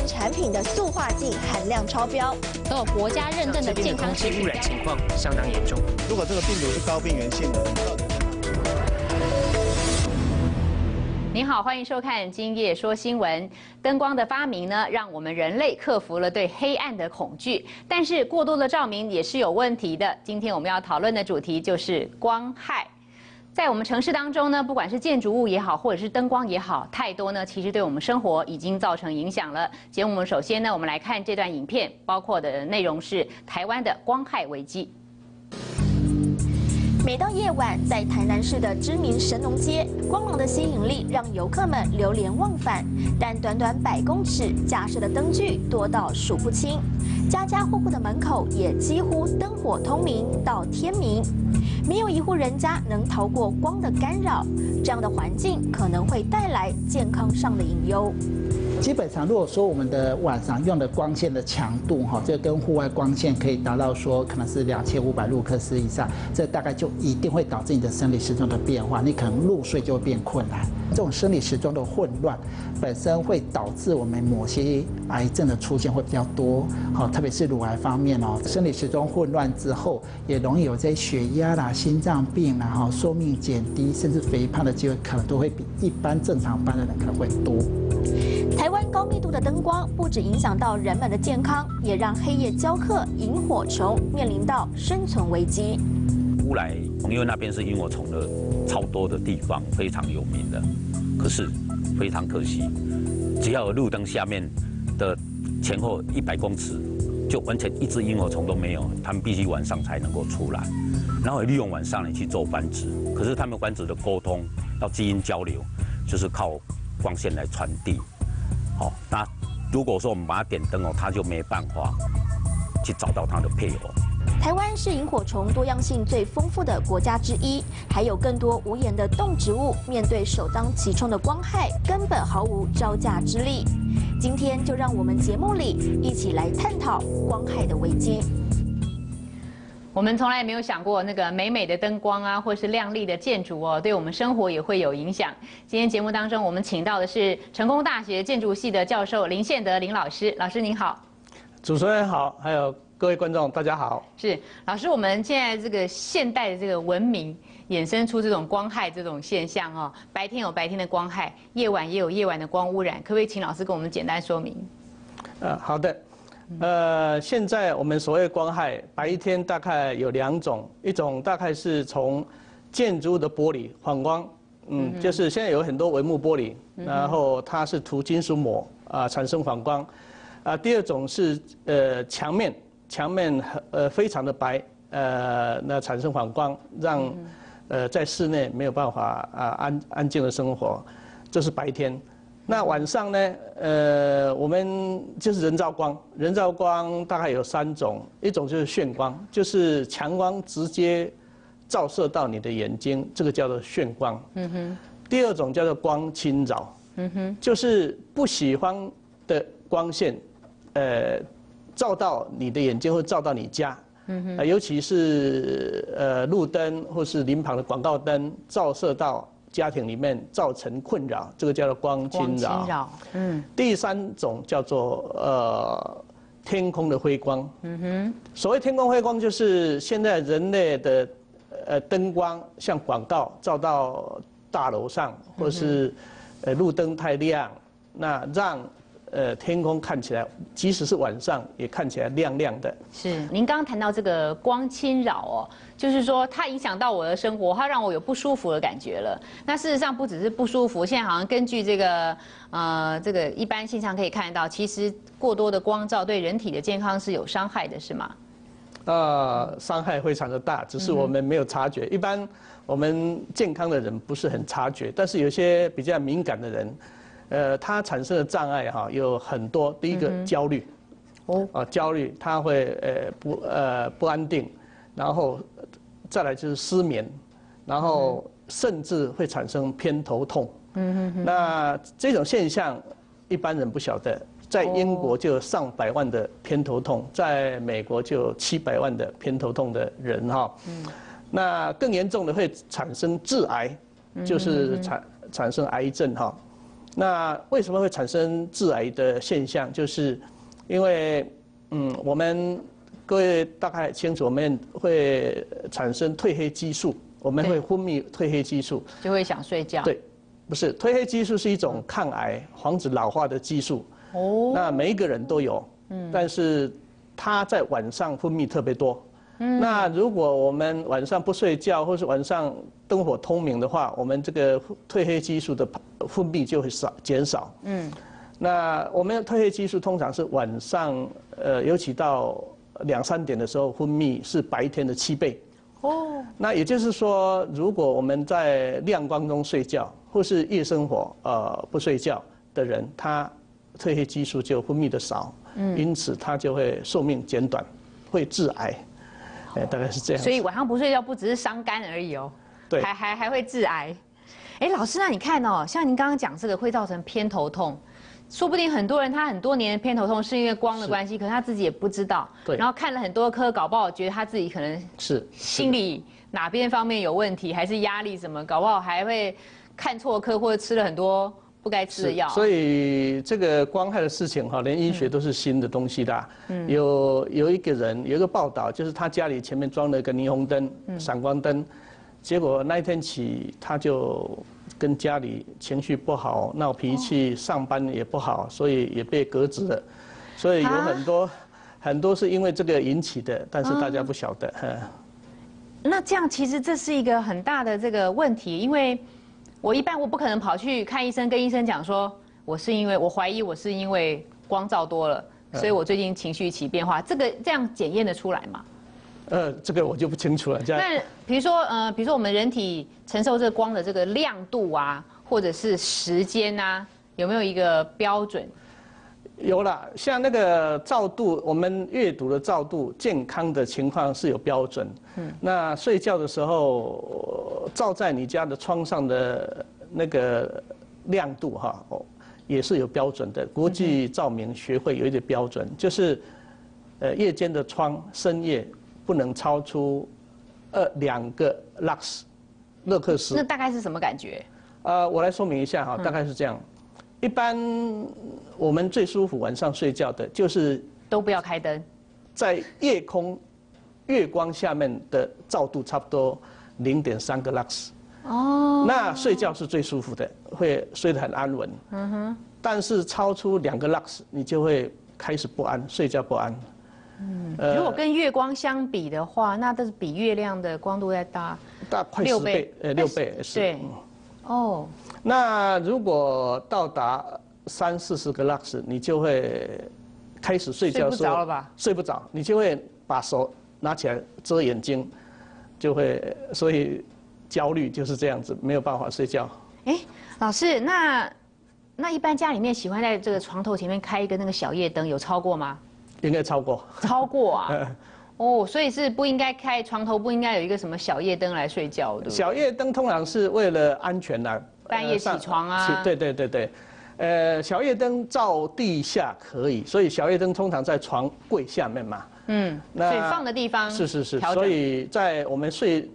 面产品的塑化剂含量超标，都有国家认证的健康食品污染情况相当严重。如果这个病毒是高病原性的，您好，欢迎收看《今夜说新闻》。灯光的发明呢，让我们人类克服了对黑暗的恐惧。但是过多的照明也是有问题的。今天我们要讨论的主题就是光害。在我们城市当中呢，不管是建筑物也好，或者是灯光也好，太多呢，其实对我们生活已经造成影响了。节目首先呢，我们来看这段影片，包括的内容是台湾的光害危机。每到夜晚，在台南市的知名神农街，光芒的吸引力让游客们流连忘返。但短短百公尺架设的灯具多到数不清，家家户户的门口也几乎灯火通明到天明，没有一户人家能逃过光的干扰。这样的环境可能会带来健康上的隐忧。基本上，如果说我们的晚上用的光线的强度，哈，这跟户外光线可以达到说可能是两千五百卢克斯以上，这大概就一定会导致你的生理时钟的变化，你可能入睡就会变困难。这种生理时钟的混乱，本身会导致我们某些癌症的出现会比较多，好，特别是乳癌方面哦，生理时钟混乱之后，也容易有这些血压啦、心脏病啦，哈，寿命减低，甚至肥胖的机会可能都会比一般正常班的人可能会多。台湾高密度的灯光不止影响到人们的健康，也让黑夜焦客萤火虫面临到生存危机。乌来，因为那边是萤火虫的超多的地方，非常有名的。可是非常可惜，只要有路灯下面的前后一百公尺，就完全一只萤火虫都没有。他们必须晚上才能够出来，然后利用晚上来去做繁殖。可是他们繁殖的沟通要基因交流，就是靠光线来传递。好，那如果说我们把它点灯哦，它就没办法去找到它的配偶。台湾是萤火虫多样性最丰富的国家之一，还有更多无眼的动植物，面对首当其冲的光害，根本毫无招架之力。今天就让我们节目里一起来探讨光害的危机。我们从来也没有想过，那个美美的灯光啊，或是亮丽的建筑哦，对我们生活也会有影响。今天节目当中，我们请到的是成功大学建筑系的教授林宪德林老师。老师您好，主持人好，还有各位观众大家好。是老师，我们现在这个现代的这个文明衍生出这种光害这种现象哦，白天有白天的光害，夜晚也有夜晚的光污染，可不可以请老师跟我们简单说明？呃，好的。呃，现在我们所谓光害，白天大概有两种，一种大概是从建筑物的玻璃反光，嗯，就是现在有很多帷幕玻璃，然后它是涂金属膜啊，产生反光，啊，第二种是呃墙面，墙面呃非常的白，呃，那产生反光，让呃在室内没有办法啊安安静的生活，这是白天。那晚上呢？呃，我们就是人造光，人造光大概有三种，一种就是眩光，就是强光直接照射到你的眼睛，这个叫做眩光。嗯哼。第二种叫做光侵扰。嗯哼。就是不喜欢的光线，呃，照到你的眼睛或照到你家。嗯哼。尤其是呃路灯或是临旁的广告灯照射到。家庭里面造成困扰，这个叫做光侵扰。嗯。第三种叫做呃天空的辉光。嗯哼。所谓天空辉光，就是现在人类的呃灯光，像广告照到大楼上，或是呃路灯太亮，那让呃天空看起来，即使是晚上也看起来亮亮的。是。您刚刚谈到这个光侵扰哦。就是说，它影响到我的生活，它让我有不舒服的感觉了。那事实上不只是不舒服，现在好像根据这个呃这个一般现象可以看得到，其实过多的光照对人体的健康是有伤害的，是吗？呃，伤害非常的大，只是我们没有察觉。一般我们健康的人不是很察觉，但是有些比较敏感的人，呃，它产生的障碍哈有很多。第一个焦虑，哦，啊焦虑，它会呃不呃不安定。然后，再来就是失眠，然后甚至会产生偏头痛。嗯哼哼。那这种现象，一般人不晓得。在英国就有上百万的偏头痛，在美国就有七百万的偏头痛的人哈。嗯。那更严重的会产生致癌，就是产产生癌症哈。那为什么会产生致癌的现象？就是因为嗯，我们各位大概清楚，我们会产生褪黑激素，我们会分泌褪黑激素，就会想睡觉。对，不是褪黑激素是一种抗癌、防止老化的激素。哦，那每一个人都有，嗯，但是它在晚上分泌特别多。嗯，那如果我们晚上不睡觉，或是晚上灯火通明的话，我们这个褪黑激素的分泌就会少减少。嗯，那我们褪黑激素通常是晚上，呃，尤其到两三点的时候分泌是白天的七倍。哦，那也就是说，如果我们在亮光中睡觉，或是夜生活，呃，不睡觉的人，他褪黑激素就分泌的少，嗯，因此他就会寿命减短，会致癌，哎，大概是这样。所以晚上不睡觉不只是伤肝而已哦，对，还还还会致癌。哎，老师，那你看哦，像您刚刚讲这个会造成偏头痛，说不定很多人他很多年的偏头痛是因为光的关系，可是他自己也不知道，对，然后看了很多科，搞不好觉得他自己可能是心理哪边方面有问题，还是压力什么，搞不好还会看错科或者吃了很多。不该吃的药，所以这个光害的事情哈，连医学都是新的东西的。嗯，有有一个人有一个报道，就是他家里前面装了一个霓虹灯、闪光灯，结果那一天起他就跟家里情绪不好、闹脾气，上班也不好，所以也被革职了。所以有很多很多是因为这个引起的，但是大家不晓得。那这样其实这是一个很大的这个问题，因为。我一般我不可能跑去看医生，跟医生讲说，我是因为我怀疑我是因为光照多了，所以我最近情绪起变化。这个这样检验的出来吗？呃，这个我就不清楚了。那比如说呃，比如说我们人体承受这个光的这个亮度啊，或者是时间啊，有没有一个标准？有了，像那个照度，我们阅读的照度，健康的情况是有标准。嗯，那睡觉的时候照在你家的窗上的那个亮度哈，哦，也是有标准的。国际照明学会有一点标准，就是呃夜间的窗深夜不能超出二两个 lux，勒克斯。那大概是什么感觉？呃，我来说明一下哈，大概是这样。一般我们最舒服晚上睡觉的就是都不要开灯，在夜空月光下面的照度差不多零点三个 lux，哦，那睡觉是最舒服的，会睡得很安稳。嗯哼，但是超出两个 lux，你就会开始不安，睡觉不安。嗯，如果跟月光相比的话，那都是比月亮的光度再大，大快六倍，呃，六倍是。对，哦。那如果到达三四十个 lux，你就会开始睡觉。睡不着了吧？睡不着，你就会把手拿起来遮眼睛，就会所以焦虑就是这样子，没有办法睡觉。哎，老师，那那一般家里面喜欢在这个床头前面开一个那个小夜灯，有超过吗？应该超过。超过啊？哦，所以是不应该开床头，不应该有一个什么小夜灯来睡觉的。小夜灯通常是为了安全呐。半夜起床啊？对对对对，呃，小夜灯照地下可以，所以小夜灯通常在床柜下面嘛。嗯，那放的地方是是是，所以在我们睡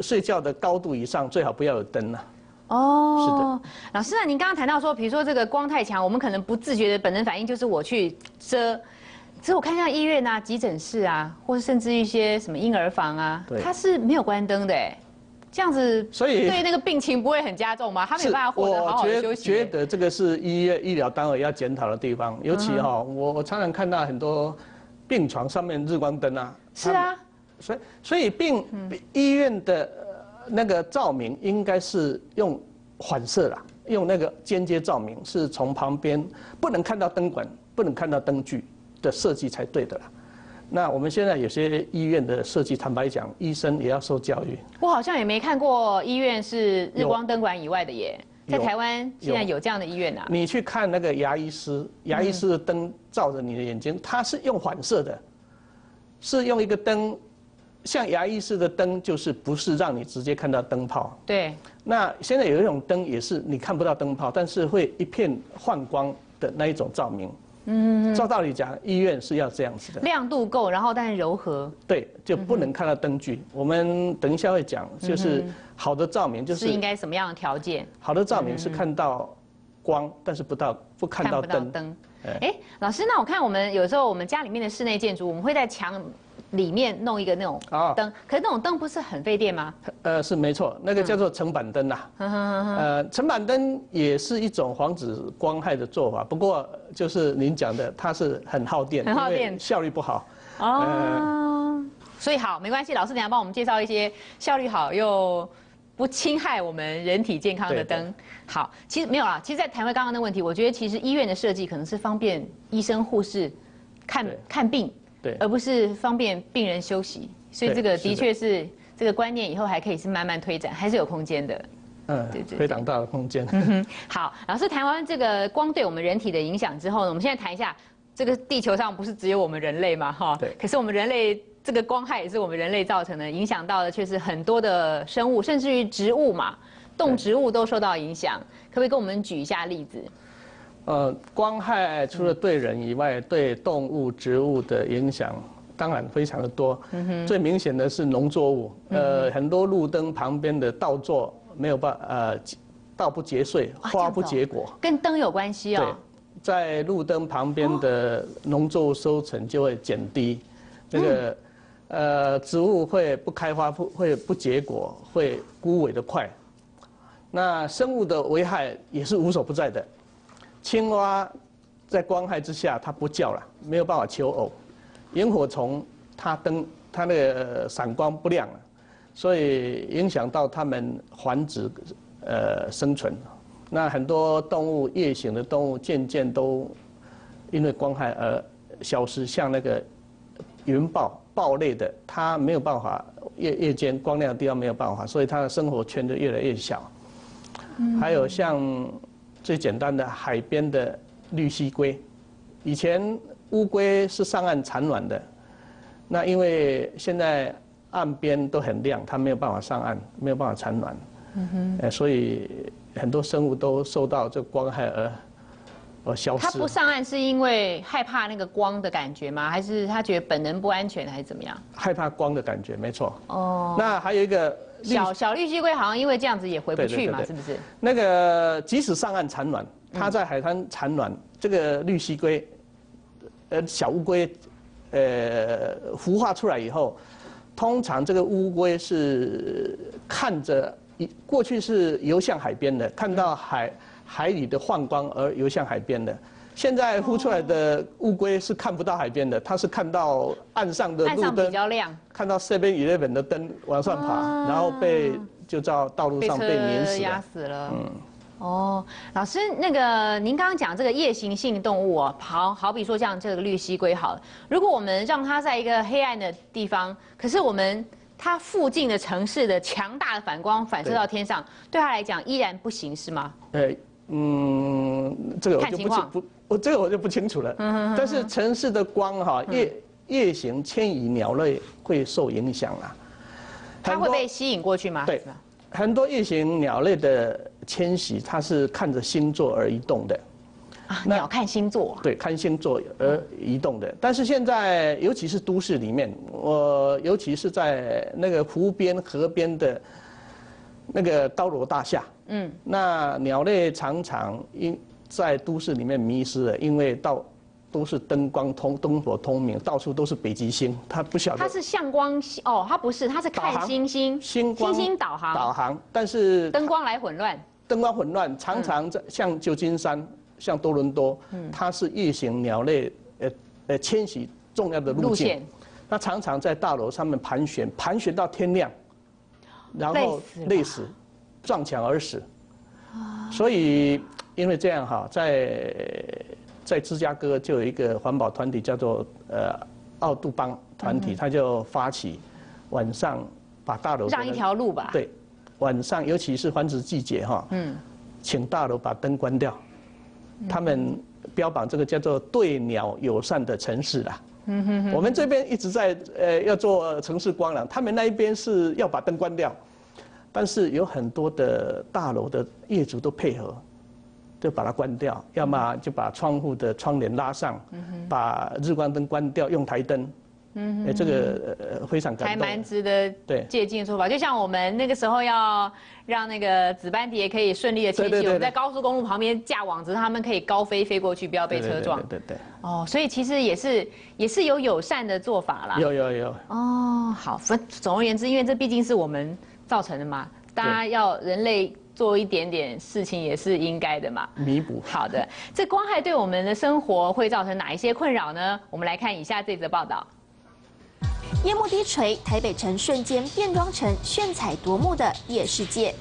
睡觉的高度以上，最好不要有灯了。哦，是的。老师啊，您刚刚谈到说，比如说这个光太强，我们可能不自觉的本能反应就是我去遮。其实我看像医院啊、急诊室啊，或是甚至一些什么婴儿房啊，它是没有关灯的哎。这样子，所以对那个病情不会很加重吗？他没办法获得好好休息。觉得这个是医院医疗单位要检讨的地方，尤其哈，我我常常看到很多病床上面日光灯啊。是啊，所以所以病医院的那个照明应该是用反射啦，用那个间接照明，是从旁边不能看到灯管，不能看到灯具的设计才对的啦。那我们现在有些医院的设计，坦白讲，医生也要受教育。我好像也没看过医院是日光灯管以外的耶，在台湾现在有这样的医院啊。你去看那个牙医师，牙医师的灯照着你的眼睛，它是用反射的，是用一个灯，像牙医师的灯，就是不是让你直接看到灯泡。对。那现在有一种灯也是你看不到灯泡，但是会一片幻光的那一种照明。嗯，照道理讲，医院是要这样子的，亮度够，然后但是柔和。对，就不能看到灯具。我们等一下会讲，就是好的照明就是应该什么样的条件？好的照明是看到光，但是不到不看到到灯。灯。哎哎，老师，那我看我们有时候我们家里面的室内建筑，我们会在墙里面弄一个那种啊灯，可是那种灯不是很费电吗？呃，是没错，那个叫做层板灯呐、呵呵呵呵呃，层板灯也是一种防止光害的做法，不过就是您讲的，它是很耗电，很耗电。效率不好。哦，所以好，没关系，老师等一下帮我们介绍一些效率好又不侵害我们人体健康的灯。好，其实没有啦，其实，在谈回刚刚的问题，我觉得其实医院的设计可能是方便医生护士看看病，对而不是方便病人休息。所以这个的确是这个观念以后还可以是慢慢推展，还是有空间的。嗯对对对非常大的空间。嗯，好，老师谈完这个光对我们人体的影响之后呢，我们现在谈一下这个地球上不是只有我们人类嘛，哈，对可是我们人类这个光害也是我们人类造成的，影响到的却是很多的生物，甚至于植物嘛，动植物都受到影响。可不可以跟我们举一下例子？呃，光害除了对人以外，对动物、植物的影响当然非常的多。最明显的是农作物，呃，很多路灯旁边的稻作没有办呃稻不结穗，花不结果。跟灯有关系对哦。，在路灯旁边的农作物收成就会减低，那个呃植物会不开花，不会不结果，会枯萎的快。那生物的危害也是无所不在的，青蛙在光害之下它不叫了，没有办法求偶；萤火虫它灯它那个闪光不亮了，所以影响到它们繁殖呃生存。那很多动物夜行的动物渐渐都因为光害而消失，像那个云豹豹类的，它没有办法夜夜间光亮的地方没有办法，所以它的生活圈就越来越小。还有像最简单的海边的绿蜥龟，以前乌龟是上岸产卵的，那因为现在岸边都很亮，它没有办法上岸，没有办法产卵，呃，所以很多生物都受到这光害而而消失他不。上岸是因为害怕那个光的感觉吗？还是它觉得本能不安全，还是怎么样？害怕光的感觉，没错。哦，那还有一个绿小小绿蜥龟好像因为这样子也回不去嘛，对对。对对是不是？那个即使上岸产卵，它在海滩产卵，这个绿蜥龟，呃，小乌龟，呃，孵化出来以后，通常这个乌龟是看着，过去是游向海边的，看到海海里的幻光而游向海边的。现在孵出来的乌龟是看不到海边的，它是看到岸上的岸上比较亮，看到 Seven Eleven 的灯往上爬，然后被就在道路上被碾死车压了。死了。嗯。哦，老师，那个您刚刚讲这个夜行性动物哦，好好比说像这个绿蜥龟好了，如果我们让它在一个黑暗的地方，可是我们它附近的城市的强大的反光反射到天上，对它来讲依然不行是吗？呃，嗯，这个我就不清不，我这个我就不清楚了。但是城市的光哈，夜夜行迁移鸟类会受影响啊。它会被吸引过去吗？对很多夜行鸟类的迁徙，它是看着星座而移动的。啊，鸟看星座，对，看星座而移动的。但是现在，尤其是都市里面，我尤其是在那个湖边、河边的那个高楼大厦，嗯，那鸟类常常因在都市里面迷失了，因为到都是灯光通灯火通明，到处都是北极星，它不晓得它是向光星哦，它不是，它是看星星，星光星星导航，导航，但是灯光来混乱。灯光混乱，常常在像旧金山、像多伦多，它是夜行鸟类呃呃迁徙重要的路线。它常常在大楼上面盘旋，盘旋到天亮，然后累死撞墙而死。所以因为这样哈，在在芝加哥就有一个环保团体叫做呃奥杜邦团体，他就发起晚上把大楼让一条路吧。，对，晚上尤其是繁殖季节哈，嗯，请大楼把灯关掉。他们标榜这个叫做对鸟友善的城市啦。嗯哼哼。我们这边一直在呃要做城市光廊，他们那一边是要把灯关掉，但是有很多的大楼的业主都配合，就把它关掉，要么就把窗户的窗帘拉上，把日光灯关掉，用台灯。嗯，哎，这个呃非常感还。蛮值得对借鉴的做法。就像我们那个时候要让那个紫斑蝶可以顺利的迁徙，我们在高速公路旁边架网子，让他们可以高飞飞过去，不要被车撞。对对对哦，所以其实也是也是有友善的做法啦，。有有有，哦，好，分总而言之，因为这毕竟是我们造成的嘛，大家要人类做一点点事情也是应该的嘛。弥补。好的，这光害对我们的生活会造成哪一些困扰呢？我们来看以下这则报道。夜幕低垂，台北城瞬间变装成炫彩夺目的夜世界，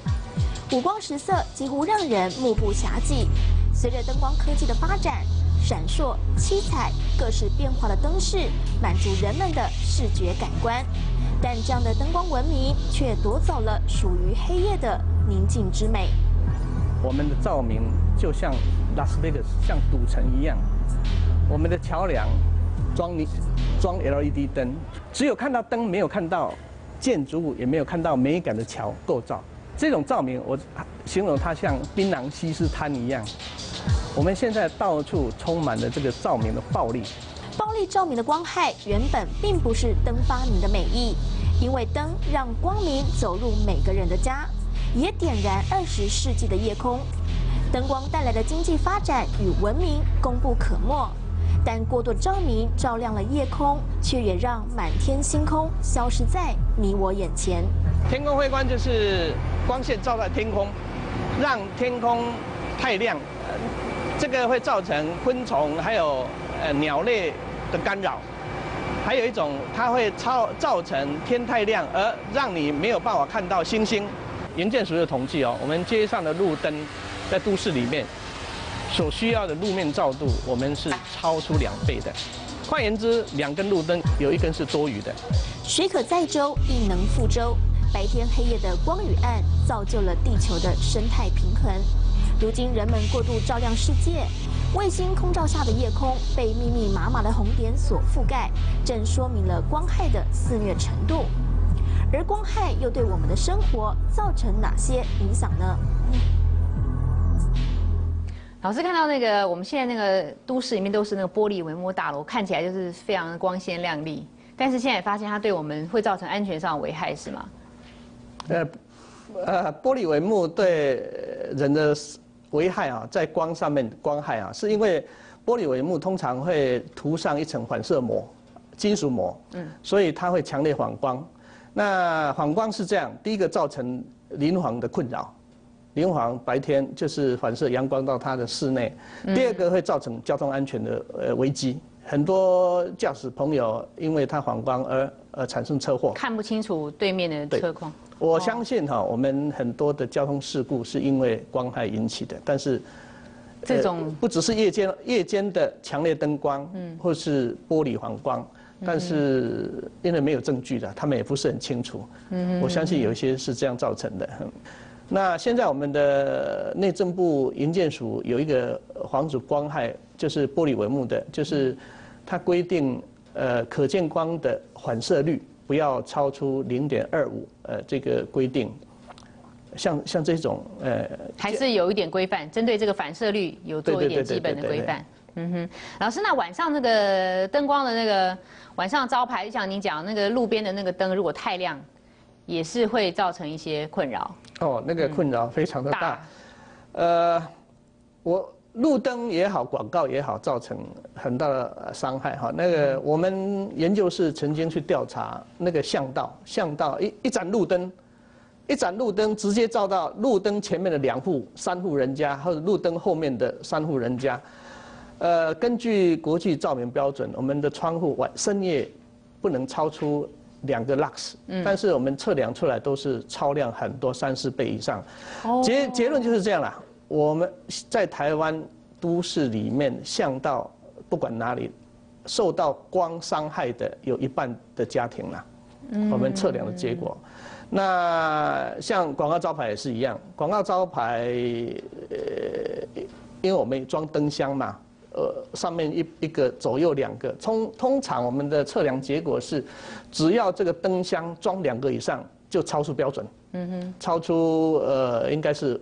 五光十色，几乎让人目不暇接。随着灯光科技的发展，闪烁、七彩、各式变化的灯饰，满足人们的视觉感官。但这样的灯光文明，却夺走了属于黑夜的宁静之美。我们的照明就像拉斯维加斯，像赌城一样。我们的桥梁装你装 LED 灯，只有看到灯，没有看到建筑物，也没有看到美感的桥构造。这种照明，我形容它像槟榔西施滩一样。我们现在到处充满了这个照明的暴力。暴力照明的光害原本并不是灯发明的美意，因为灯让光明走入每个人的家，也点燃二十世纪的夜空。灯光带来的经济发展与文明功不可没，但过度照明照亮了夜空，却也让满天星空消失在你我眼前。天空辉光就是光线照在天空，让天空太亮，这个会造成昆虫还有呃鸟类的干扰。还有一种，它会造造成天太亮，而让你没有办法看到星星。营建署有统计哦，我们街上的路灯在都市里面所需要的路面照度，我们是超出两倍的。换言之，两根路灯有一根是多余的。水可载舟，亦能覆舟。白天黑夜的光与暗，造就了地球的生态平衡。如今人们过度照亮世界，卫星空照下的夜空被密密麻麻的红点所覆盖，正说明了光害的肆虐程度。而光害又对我们的生活造成哪些影响呢？老师看到那个我们现在那个都市里面都是那个玻璃帷幕大楼，看起来就是非常的光鲜亮丽，但是现在发现它对我们会造成安全上的危害，是吗？呃，呃，玻璃帷幕对人的危害啊，在光上面光害啊，是因为玻璃帷幕通常会涂上一层反射膜，金属膜，嗯，所以它会强烈反光。那反光是这样，第一个造成临黄的困扰，临房白天就是反射阳光到它的室内；第二个会造成交通安全的呃危机，很多驾驶朋友因为它反光而而产生车祸。看不清楚对面的对车况。我相信哈，我们很多的交通事故是因为光害引起的，但是这种呃不只是夜间夜间的强烈灯光，嗯，或是玻璃反光，但是因为没有证据的，他们也不是很清楚。嗯，我相信有一些是这样造成的。嗯那现在我们的内政部营建署有一个防止光害，就是玻璃帷幕的，就是它规定呃可见光的反射率不要超出零点二五，呃这个规定。像像这种呃还是有一点规范，针对这个反射率有做一点基本的规范。嗯哼，老师，那晚上那个灯光的那个晚上招牌，就像您讲那个路边的那个灯，如果太亮，也是会造成一些困扰。哦，那个困扰非常的大。大呃，我路灯也好，广告也好，造成很大的呃伤害哈。那个我们研究室曾经去调查那个巷道，巷道一一盏路灯，一盏路灯直接照到路灯前面的两户、三户人家，或者路灯后面的三户人家。呃，根据国际照明标准，我们的窗户晚深夜不能超出两个 lux，、但是我们测量出来都是超量很多，三四倍以上。结结论就是这样啦。我们在台湾都市里面巷道，不管哪里，受到光伤害的有一半的家庭啦。我们测量的结果。那像广告招牌也是一样，广告招牌，呃，因为我们装灯箱嘛，呃，上面一一个左右两个，通通常我们的测量结果是，只要这个灯箱装两个以上，就超出标准。嗯哼，超出呃应该是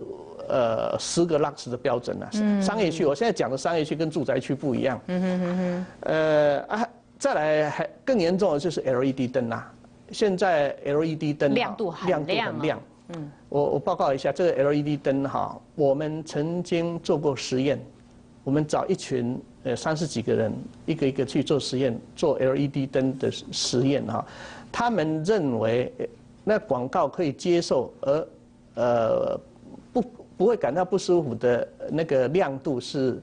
呃十个 lux 的标准了。商业区，我现在讲的商业区跟住宅区不一样。嗯哼哼哼。呃啊，再来还更严重的就是 LED 灯啦。现在 LED 灯亮度很亮度很亮。嗯，我我报告一下，这个 LED 灯哈，我们曾经做过实验，我们找一群呃三十几个人，一个一个去做实验，做 LED 灯的实验哈，他们认为呃那广告可以接受，而呃不不会感到不舒服的那个亮度是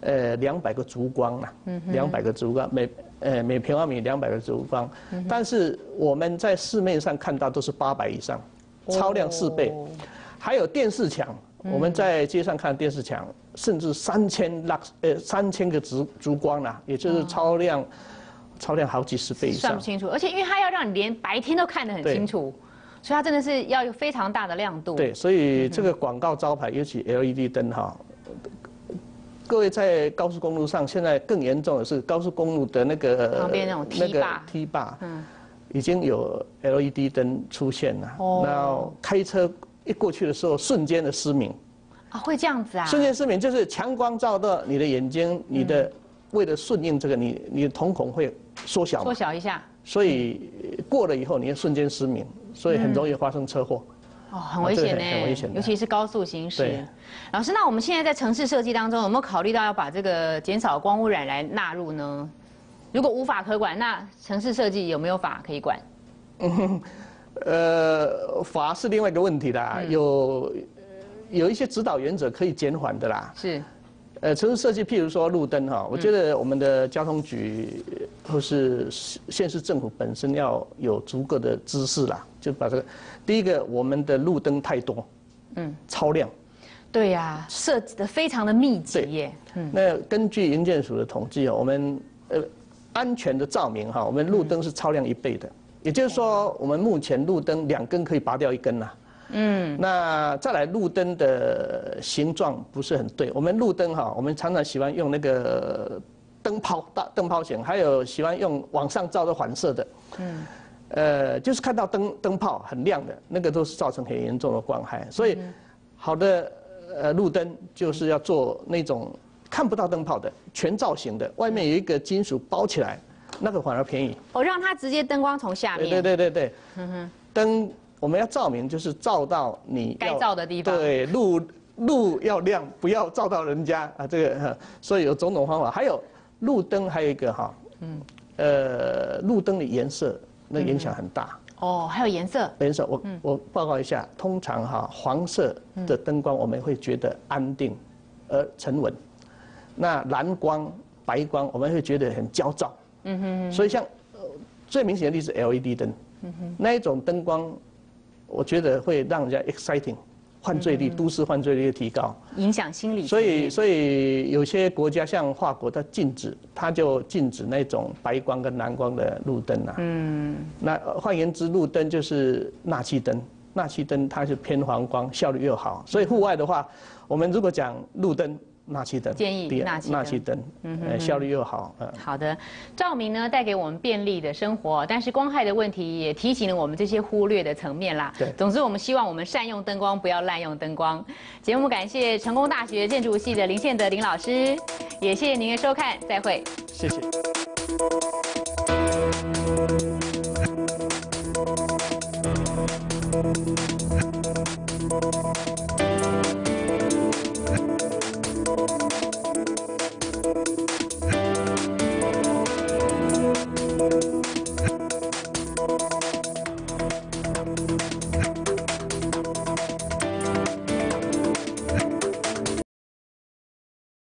呃两百个烛光啊，两百个烛光每呃每平方米两百个烛光，但是我们在市面上看到都是八百以上。超量四倍，还有电视墙，我们在街上看电视墙，甚至三千拉呃三千个烛烛光啦，也就是超亮，超亮好几十倍以上。算不清楚，而且因为它要让你连白天都看得很清楚，所以它真的是要有非常大的亮度。对，所以这个广告招牌，尤其 LED 灯哈，各位在高速公路上，现在更严重的是高速公路的那个旁边那种梯坝，梯坝，嗯。已经有 LED 灯出现了，哦那开车一过去的时候，瞬间的失明。啊，会这样子啊？瞬间失明就是强光照到你的眼睛，你的为了顺应这个，你你的瞳孔会缩小。缩小一下。所以过了以后，你瞬间失明，所以很容易发生车祸。哦，很危险呢，很危险，尤其是高速行驶。老师，那我们现在在城市设计当中，有没有考虑到要把这个减少光污染来纳入呢？如果无法可管，那城市设计有没有法可以管？呃，法是另外一个问题啦，有有一些指导原则可以减缓的啦。是，呃，城市设计，譬如说路灯哈，我觉得我们的交通局或是县市政府本身要有足够的知识啦，就把这个第一个，我们的路灯太多，嗯，超亮。对呀，设计的非常的密集耶。嗯，那根据营建署的统计啊，我们呃。安全的照明哈，我们路灯是超亮一倍的，也就是说，我们目前路灯两根可以拔掉一根呐。嗯，那再来路灯的形状不是很对，我们路灯哈，我们常常喜欢用那个灯泡大灯泡型，还有喜欢用往上照的反射的。嗯，呃，就是看到灯灯泡很亮的那个都是造成很严重的光害，所以好的呃路灯就是要做那种。看不到灯泡的全造型的，外面有一个金属包起来，那个反而便宜。我让它直接灯光从下面。对对对对对。灯我们要照明，就是照到你该照的地方。对，路路要亮，不要照到人家啊。这个，所以有种种方法。还有路灯还有一个哈，嗯，呃，路灯的颜色那影响很大。哦，还有颜色。颜色，我我报告一下，通常哈黄色的灯光我们会觉得安定而沉稳。那蓝光、白光，我们会觉得很焦躁。嗯哼。所以像最明显的例子，LED 灯，那一种灯光，我觉得会让人家 exciting，犯罪率、都市犯罪率提高，影响心理。所以，所以有些国家像法国，它禁止，它就禁止那种白光跟蓝光的路灯啊。嗯。那换言之，路灯就是纳气灯，纳气灯它是偏黄光，效率又好。所以户外的话，我们如果讲路灯。纳气灯建议纳纳气灯，嗯，效率又好。嗯，好的，照明呢带给我们便利的生活，但是光害的问题也提醒了我们这些忽略的层面啦。对，总之我们希望我们善用灯光，不要滥用灯光。节目感谢成功大学建筑系的林宪德林老师，也谢谢您的收看，再会。谢谢。